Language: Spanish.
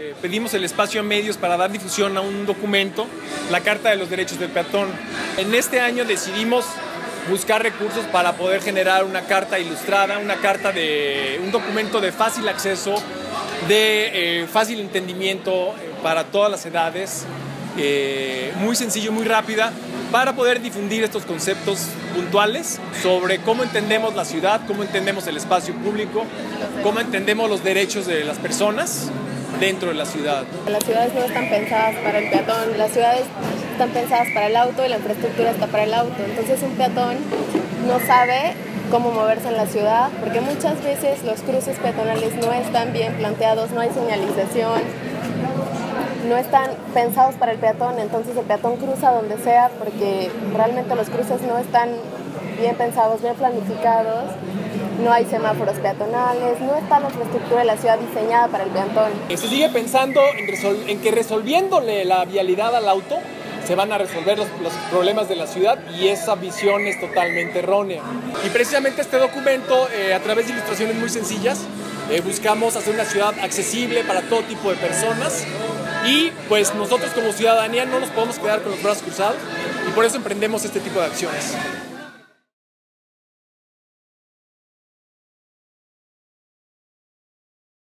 Eh, pedimos el espacio a medios para dar difusión a un documento, la Carta de los Derechos del Peatón. En este año decidimos buscar recursos para poder generar una carta ilustrada, una carta de un documento de fácil acceso, de eh, fácil entendimiento eh, para todas las edades, muy sencillo, muy rápida, para poder difundir estos conceptos puntuales sobre cómo entendemos la ciudad, cómo entendemos el espacio público, cómo entendemos los derechos de las personas dentro de la ciudad. Las ciudades no están pensadas para el peatón, las ciudades están pensadas para el auto y la infraestructura está para el auto. Entonces un peatón no sabe cómo moverse en la ciudad, porque muchas veces los cruces peatonales no están bien planteados, no hay señalización, no están pensados para el peatón, entonces el peatón cruza donde sea porque realmente los cruces no están bien pensados, bien planificados, no hay semáforos peatonales, no está la infraestructura de la ciudad diseñada para el peatón. Se sigue pensando en, que resolviéndole la vialidad al auto se van a resolver los, problemas de la ciudad y esa visión es totalmente errónea. Y precisamente este documento, eh, a través de ilustraciones muy sencillas, eh, buscamos hacer una ciudad accesible para todo tipo de personas y pues nosotros como ciudadanía no nos podemos quedar con los brazos cruzados y por eso emprendemos este tipo de acciones.